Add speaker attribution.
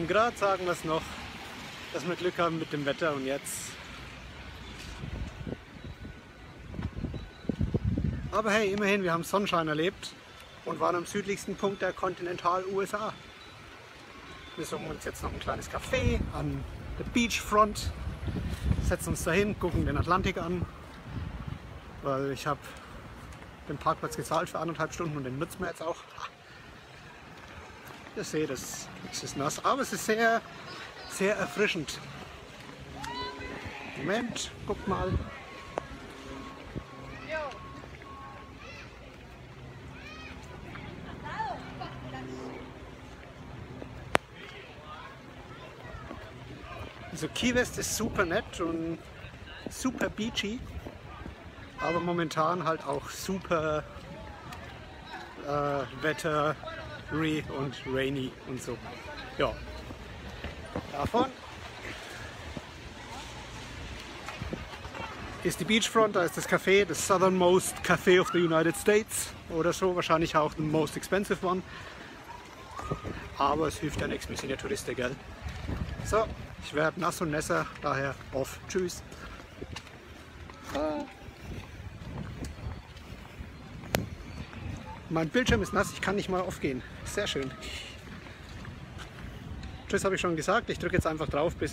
Speaker 1: Und gerade sagen wir es noch, dass wir Glück haben mit dem Wetter und jetzt. Aber hey, immerhin, wir haben Sonnenschein erlebt und waren am südlichsten Punkt der Kontinental-USA. Wir suchen uns jetzt noch ein kleines Café an der Beachfront, setzen uns dahin, gucken den Atlantik an, weil ich habe den Parkplatz gezahlt für anderthalb Stunden und den nutzen wir jetzt auch. Ihr seht, das, es ist nass, aber es ist sehr, sehr erfrischend. Moment, guckt mal. Also Key West ist super nett und super beachy, aber momentan halt auch super äh, Wetter, Re und Rainy und so. Ja, davon ist die Beachfront, da ist das Café, das Southernmost Café of the United States oder so, wahrscheinlich auch the most expensive one. Aber es hilft ja nichts, wir sind ja Touristen, gell? So, ich werde nass und nässer, daher off. Tschüss. Mein Bildschirm ist nass, ich kann nicht mal aufgehen. Sehr schön. Tschüss habe ich schon gesagt, ich drücke jetzt einfach drauf bis